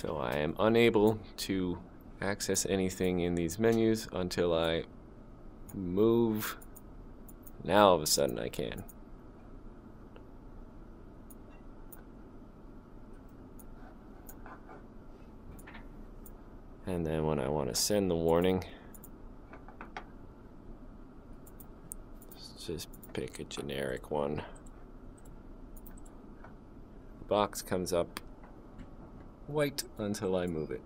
So I am unable to access anything in these menus until I move. Now all of a sudden I can. And then when I want to send the warning, let's just pick a generic one. The box comes up white until I move it.